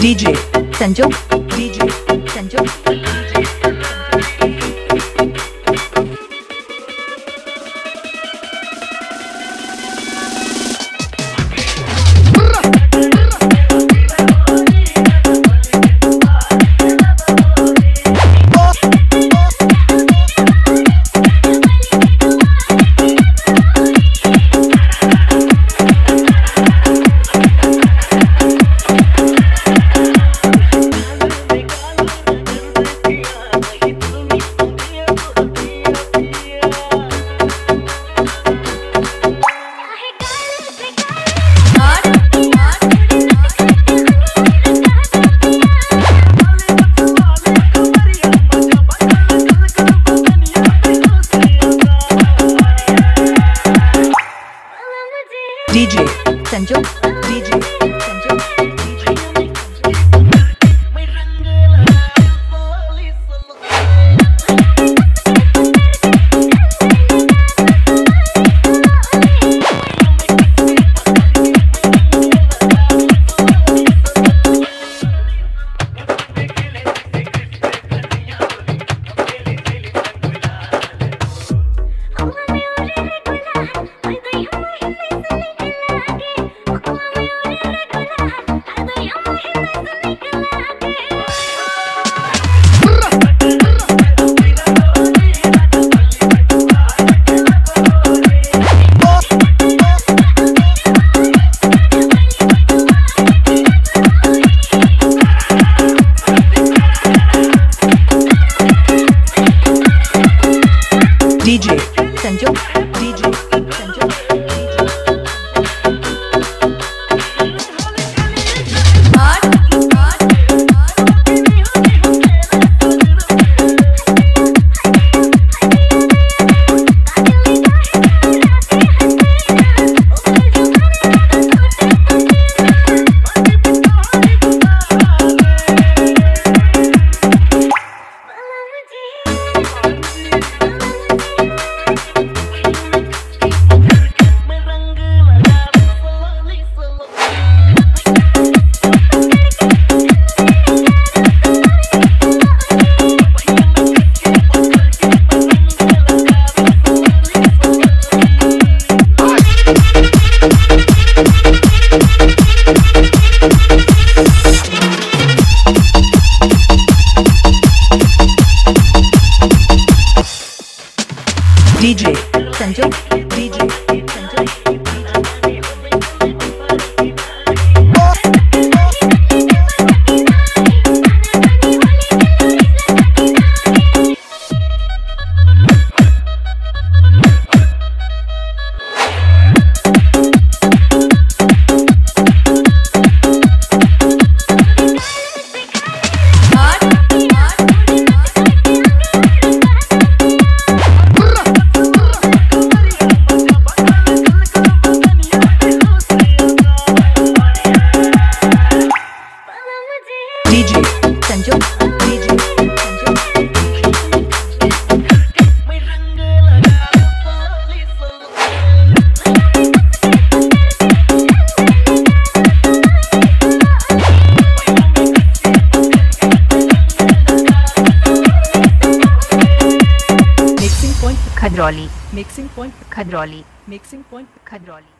DJ Sanjog DJ Sanjog DJ DJ Sanju DJ Khajrauli mixing point Khajrauli mixing point Khajrauli